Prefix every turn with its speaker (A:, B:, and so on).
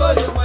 A: escolho